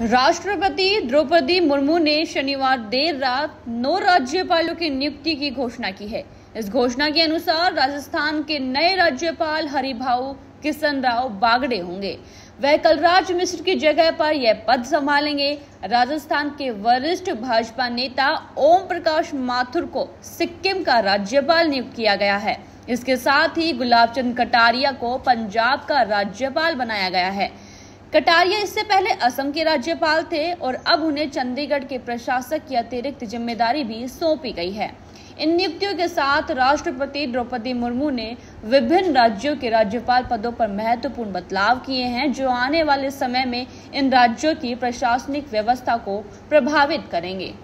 राष्ट्रपति द्रौपदी मुर्मू ने शनिवार देर रात नौ राज्यपालों की नियुक्ति की घोषणा की है। इस घोषणा के अनुसार राजस्थान के नए राज्यपाल हरिभाऊ किशन राव बागड़े होंगे। वह कलराज मिश्र की जगह पर यह पद संभालेंगे। राजस्थान के वरिष्ठ भाजपा नेता ओम प्रकाश माथुर को सिक्किम का राज्यपाल नियुक्त किया गया है। इसके साथ ही गुलाब कटारिया को पंजाब का राज्यपाल बनाया गया है। कटारिया इससे पहले असम के राज्यपाल थे और अब उन्हें चंडीगढ़ के प्रशासक की अतिरिक्त ज़िम्मेदारी भी सौंपी गई है। इन नियुक्तियों के साथ राष्ट्रपति द्रौपदी मुर्मू ने विभिन्न राज्यों के राज्यपाल पदों पर महत्वपूर्ण बदलाव किए हैं, जो आने वाले समय में इन राज्यों की प्रशासनिक व्यवस्था को प्रभावित करेंगे।